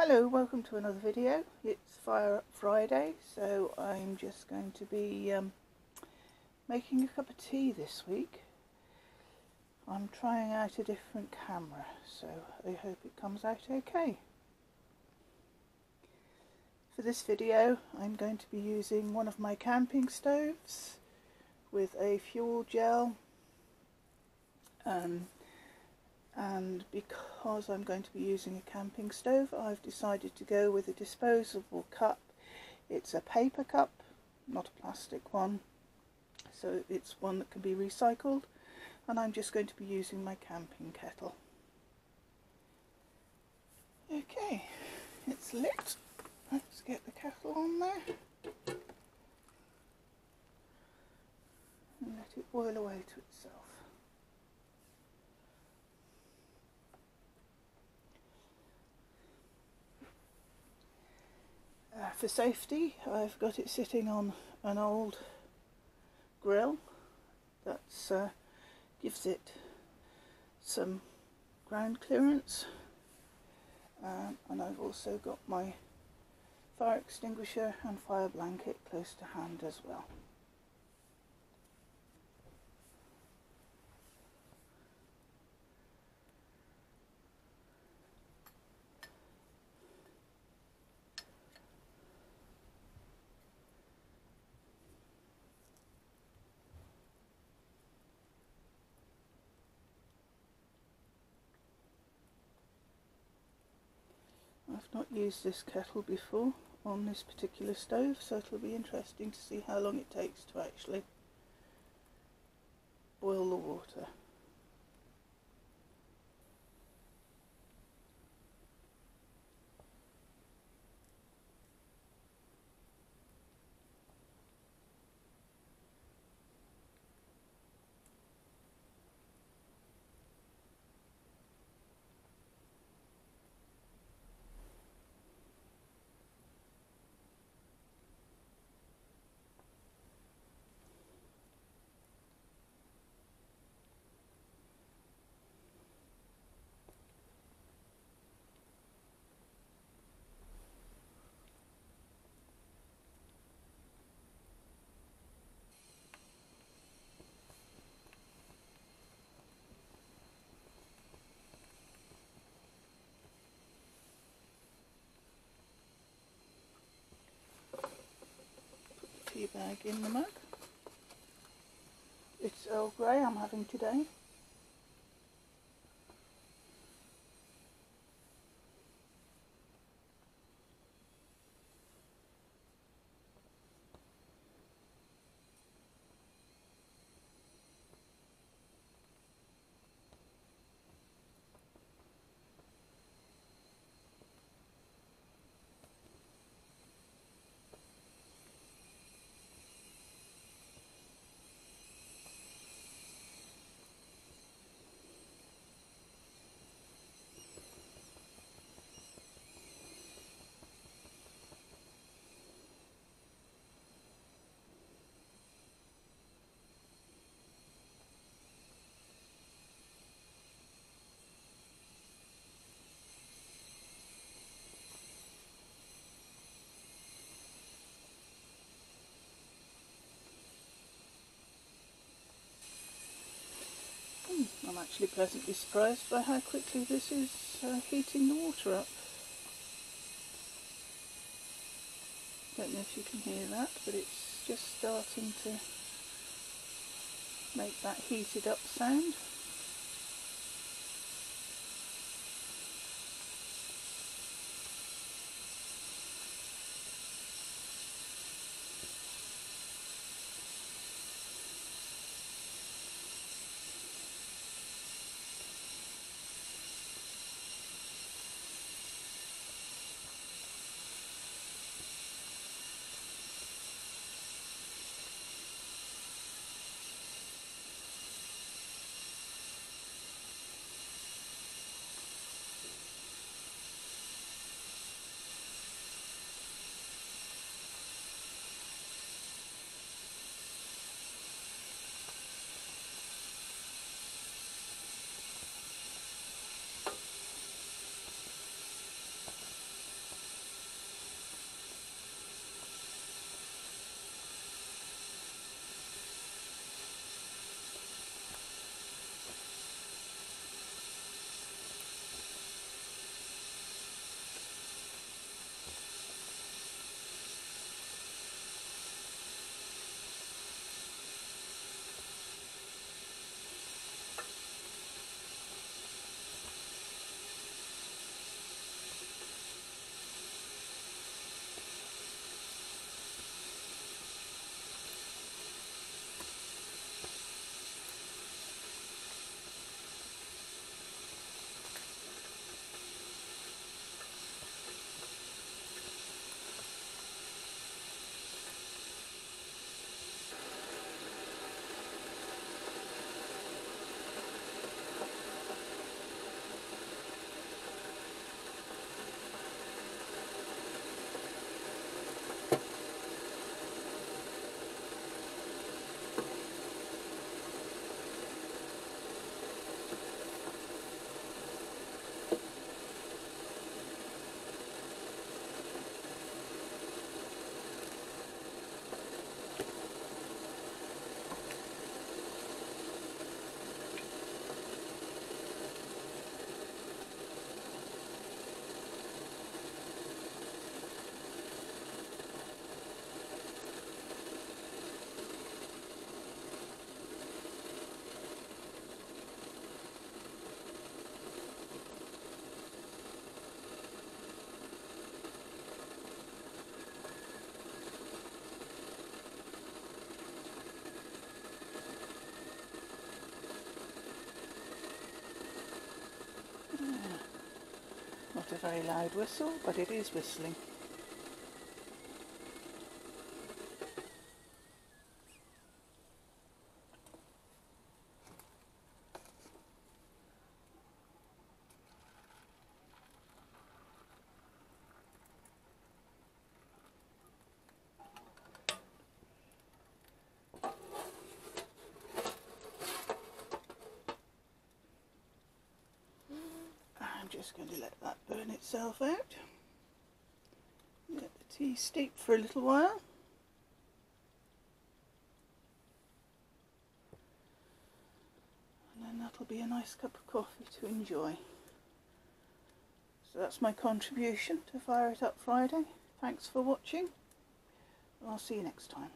Hello, welcome to another video. It's Fire Up Friday, so I'm just going to be um, making a cup of tea this week. I'm trying out a different camera, so I hope it comes out okay. For this video, I'm going to be using one of my camping stoves with a fuel gel um, and because I'm going to be using a camping stove I've decided to go with a disposable cup. It's a paper cup, not a plastic one, so it's one that can be recycled and I'm just going to be using my camping kettle. Okay, it's lit. Let's get the kettle on there and let it boil away to itself. Uh, for safety I've got it sitting on an old grill that uh, gives it some ground clearance um, and I've also got my fire extinguisher and fire blanket close to hand as well. I've not used this kettle before on this particular stove so it'll be interesting to see how long it takes to actually boil the water. Tea bag in the mug. It's Earl Grey I'm having today. I'm actually pleasantly surprised by how quickly this is uh, heating the water up. Don't know if you can hear that, but it's just starting to make that heated up sound. A very loud whistle, but it is whistling. I'm just going to let that burn itself out. Let the tea steep for a little while. And then that'll be a nice cup of coffee to enjoy. So that's my contribution to Fire It Up Friday. Thanks for watching. And I'll see you next time.